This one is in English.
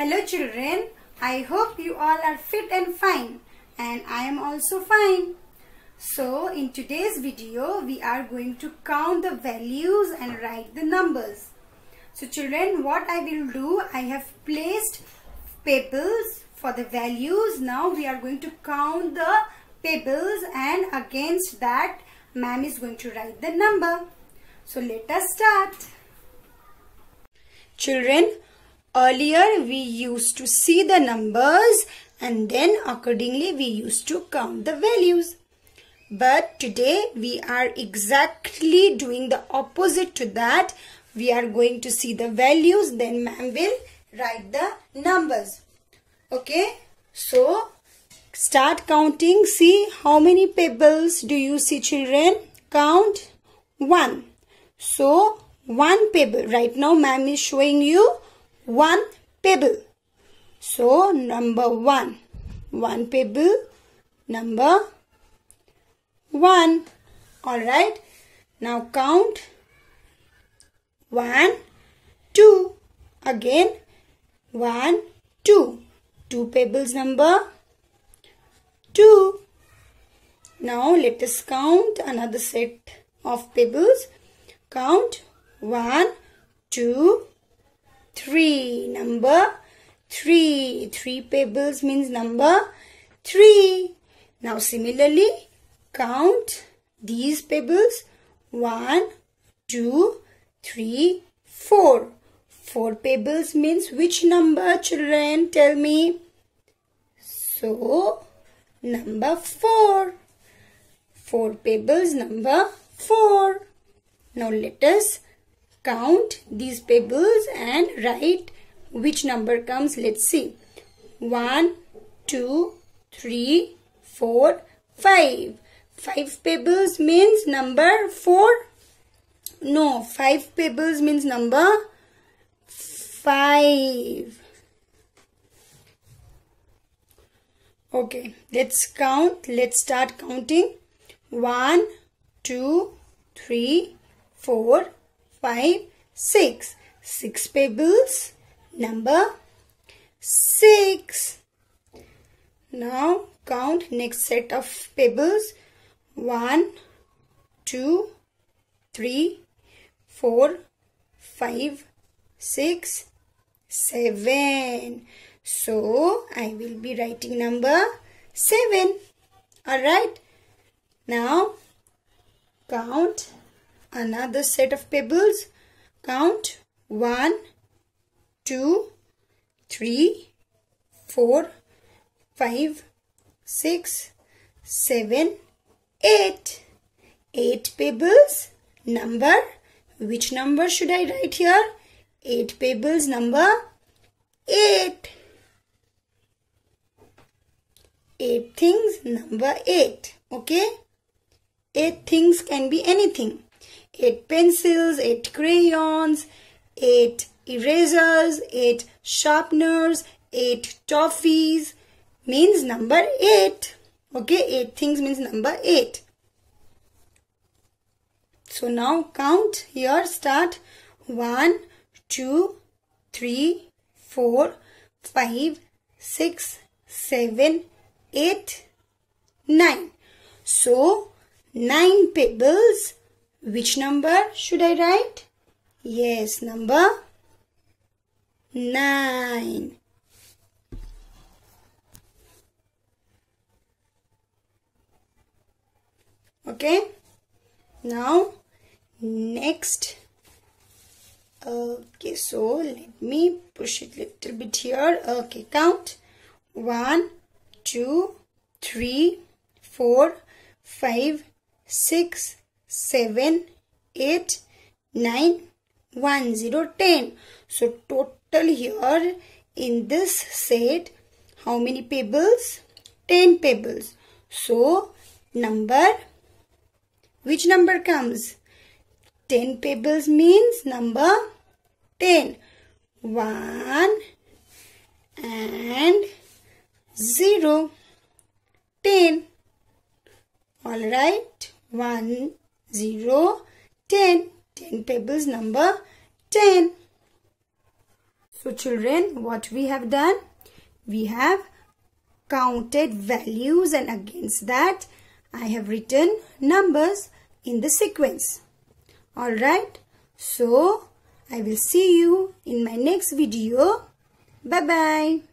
Hello children, I hope you all are fit and fine and I am also fine. So in today's video we are going to count the values and write the numbers. So children what I will do, I have placed pebbles for the values. Now we are going to count the pebbles and against that ma'am is going to write the number. So let us start. Children, earlier we used to see the numbers and then accordingly we used to count the values. But today we are exactly doing the opposite to that. We are going to see the values then ma'am will write the numbers. Okay. So start counting. See how many pebbles do you see children? Count 1. So one pebble. Right now ma'am is showing you one pebble. So number 1. One pebble. Number 1. Alright. Now count 1, 2. Again 1, 2. 2 pebbles number 2. Now let us count another set of pebbles. Count 1, 2, 3. Number 3. 3 pebbles means number 3. Now similarly count these pebbles 1, 2, 3, 4. 4 pebbles means which number children? Tell me. So, number 4. 4 pebbles number 4. Now let us count these pebbles and write which number comes. Let's see. 1, 2, 3, 4, 5. 5 pebbles means number 4. No, 5 pebbles means number 5. Okay, let's count. Let's start counting. 1, 2, 3, 4, 5, 6. 6 pebbles. Number 6. Now count next set of pebbles. 1, 2, 3, 4, 5, 6, 7. So, I will be writing number 7. Alright. Now, count another set of pebbles. Count 1, 2, 3, 4, 5, 6, 7, 8. 8 pebbles. Number. Which number should I write here? 8 pebbles number 8. 8 things number 8. Okay. 8 things can be anything. 8 pencils, 8 crayons, 8 erasers, 8 sharpeners, 8 toffees means number 8. Okay, 8 things means number 8. So now count here start 1, 2, 3, 4, 5, 6, 7, 8, 9. So 9 pebbles. Which number should I write? Yes, number 9. Okay. Now next okay so let me push it a little bit here okay count one two three four five six seven eight nine one zero ten so total here in this set how many pebbles 10 pebbles so number which number comes 10 pebbles means number 10. 1 and 0. 10. Alright. 1, 0, 10. 10 pebbles number 10. So children, what we have done? We have counted values and against that I have written numbers in the sequence. Alright, so I will see you in my next video. Bye-bye.